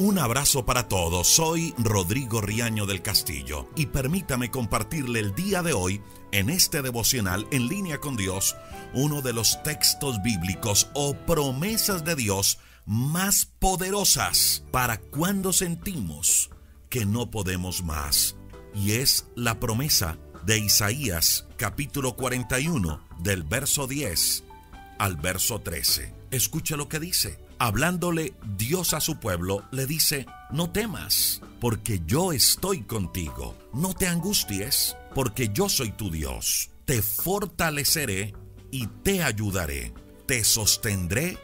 Un abrazo para todos, soy Rodrigo Riaño del Castillo y permítame compartirle el día de hoy en este devocional en línea con Dios uno de los textos bíblicos o promesas de Dios más poderosas para cuando sentimos que no podemos más. Y es la promesa de Isaías capítulo 41 del verso 10 al verso 13. Escucha lo que dice hablándole Dios a su pueblo, le dice, no temas, porque yo estoy contigo. No te angusties, porque yo soy tu Dios. Te fortaleceré y te ayudaré. Te sostendré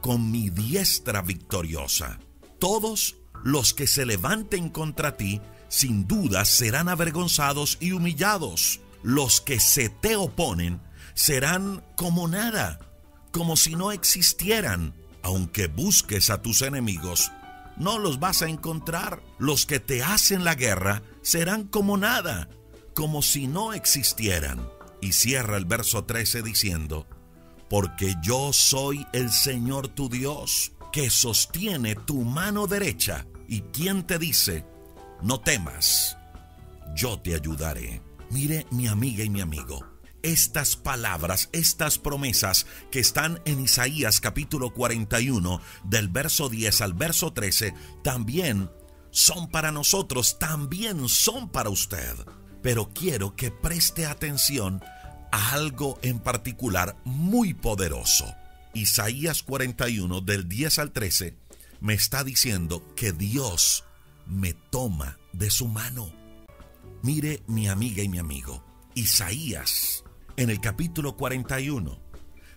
con mi diestra victoriosa. Todos los que se levanten contra ti, sin duda serán avergonzados y humillados. Los que se te oponen serán como nada, como si no existieran aunque busques a tus enemigos, no los vas a encontrar. Los que te hacen la guerra serán como nada, como si no existieran. Y cierra el verso 13 diciendo, porque yo soy el Señor tu Dios, que sostiene tu mano derecha, y quien te dice, no temas, yo te ayudaré. Mire mi amiga y mi amigo, estas palabras, estas promesas que están en Isaías capítulo 41, del verso 10 al verso 13, también son para nosotros, también son para usted. Pero quiero que preste atención a algo en particular muy poderoso. Isaías 41, del 10 al 13, me está diciendo que Dios me toma de su mano. Mire mi amiga y mi amigo, Isaías en el capítulo 41,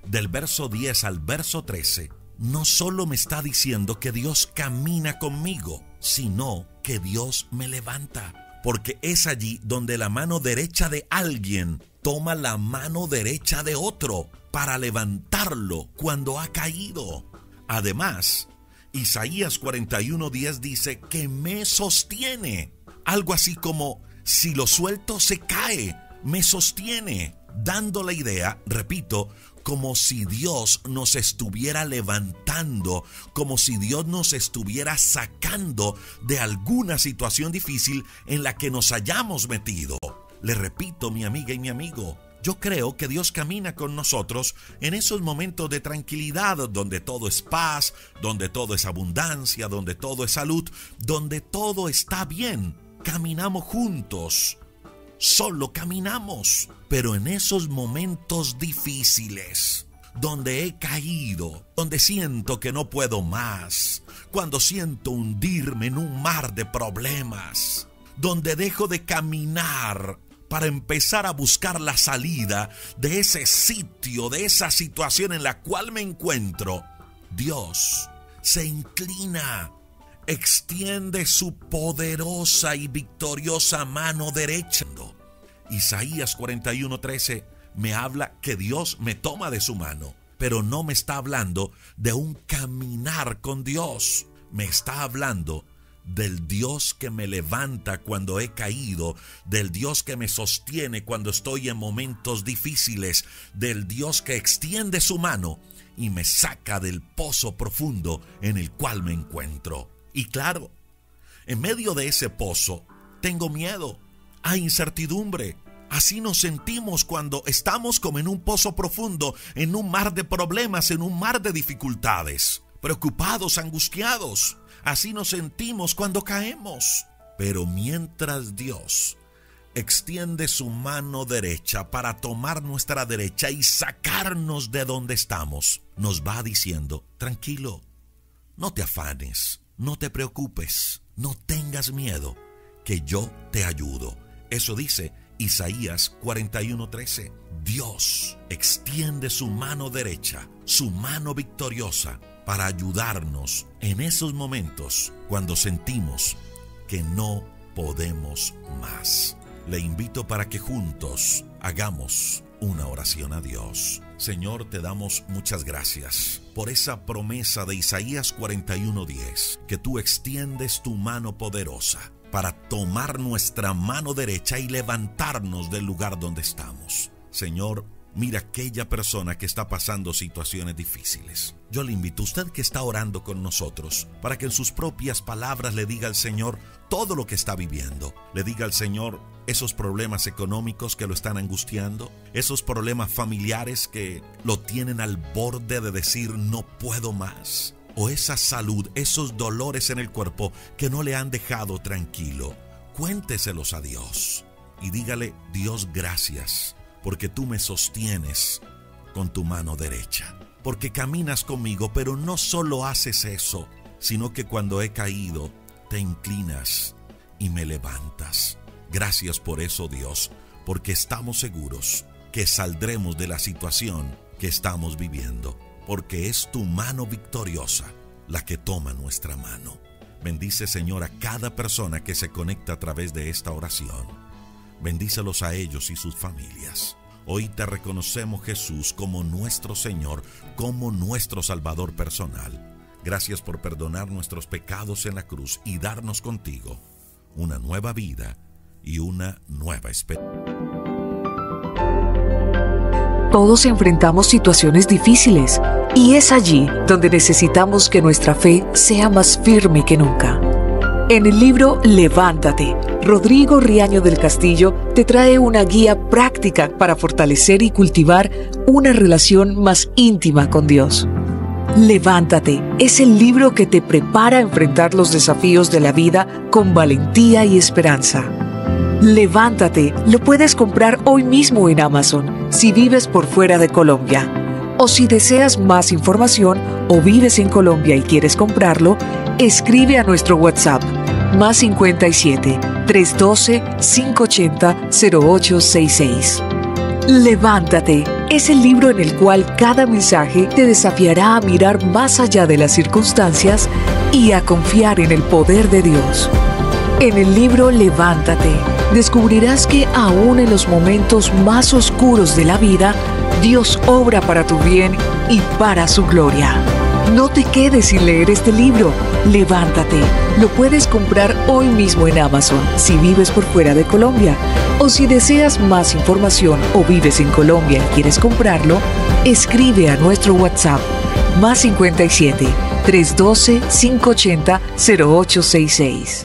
del verso 10 al verso 13, no solo me está diciendo que Dios camina conmigo, sino que Dios me levanta. Porque es allí donde la mano derecha de alguien toma la mano derecha de otro para levantarlo cuando ha caído. Además, Isaías 41:10 dice que me sostiene. Algo así como, si lo suelto se cae, me sostiene dando la idea, repito, como si Dios nos estuviera levantando, como si Dios nos estuviera sacando de alguna situación difícil en la que nos hayamos metido. Le repito, mi amiga y mi amigo, yo creo que Dios camina con nosotros en esos momentos de tranquilidad donde todo es paz, donde todo es abundancia, donde todo es salud, donde todo está bien. Caminamos juntos solo caminamos. Pero en esos momentos difíciles, donde he caído, donde siento que no puedo más, cuando siento hundirme en un mar de problemas, donde dejo de caminar para empezar a buscar la salida de ese sitio, de esa situación en la cual me encuentro, Dios se inclina, extiende su poderosa y victoriosa mano derecha Isaías 41:13 me habla que Dios me toma de su mano, pero no me está hablando de un caminar con Dios, me está hablando del Dios que me levanta cuando he caído, del Dios que me sostiene cuando estoy en momentos difíciles, del Dios que extiende su mano y me saca del pozo profundo en el cual me encuentro. Y claro, en medio de ese pozo tengo miedo, hay incertidumbre. Así nos sentimos cuando estamos como en un pozo profundo, en un mar de problemas, en un mar de dificultades, preocupados, angustiados. Así nos sentimos cuando caemos. Pero mientras Dios extiende su mano derecha para tomar nuestra derecha y sacarnos de donde estamos, nos va diciendo, tranquilo, no te afanes, no te preocupes, no tengas miedo, que yo te ayudo eso dice Isaías 41:13. Dios extiende su mano derecha, su mano victoriosa, para ayudarnos en esos momentos cuando sentimos que no podemos más. Le invito para que juntos hagamos una oración a Dios. Señor, te damos muchas gracias por esa promesa de Isaías 41:10, que tú extiendes tu mano poderosa para tomar nuestra mano derecha y levantarnos del lugar donde estamos. Señor, mira aquella persona que está pasando situaciones difíciles. Yo le invito a usted que está orando con nosotros para que en sus propias palabras le diga al Señor todo lo que está viviendo. Le diga al Señor esos problemas económicos que lo están angustiando, esos problemas familiares que lo tienen al borde de decir no puedo más, o esa salud, esos dolores en el cuerpo que no le han dejado tranquilo. Cuénteselos a Dios y dígale, Dios gracias porque tú me sostienes con tu mano derecha. Porque caminas conmigo, pero no solo haces eso, sino que cuando he caído, te inclinas y me levantas. Gracias por eso, Dios, porque estamos seguros que saldremos de la situación que estamos viviendo, porque es tu mano victoriosa la que toma nuestra mano. Bendice, Señor, a cada persona que se conecta a través de esta oración Bendícelos a ellos y sus familias. Hoy te reconocemos Jesús como nuestro Señor, como nuestro Salvador personal. Gracias por perdonar nuestros pecados en la cruz y darnos contigo una nueva vida y una nueva esperanza. Todos enfrentamos situaciones difíciles y es allí donde necesitamos que nuestra fe sea más firme que nunca. En el libro Levántate, Rodrigo Riaño del Castillo te trae una guía práctica para fortalecer y cultivar una relación más íntima con Dios. Levántate es el libro que te prepara a enfrentar los desafíos de la vida con valentía y esperanza. Levántate lo puedes comprar hoy mismo en Amazon si vives por fuera de Colombia. O si deseas más información o vives en Colombia y quieres comprarlo, escribe a nuestro WhatsApp más 57 312 580 0866. Levántate es el libro en el cual cada mensaje te desafiará a mirar más allá de las circunstancias y a confiar en el poder de Dios. En el libro Levántate descubrirás que aún en los momentos más oscuros de la vida, Dios obra para tu bien y para su gloria. No te quedes sin leer este libro. Levántate. Lo puedes comprar hoy mismo en Amazon si vives por fuera de Colombia. O si deseas más información o vives en Colombia y quieres comprarlo, escribe a nuestro WhatsApp más 57 312 580 0866.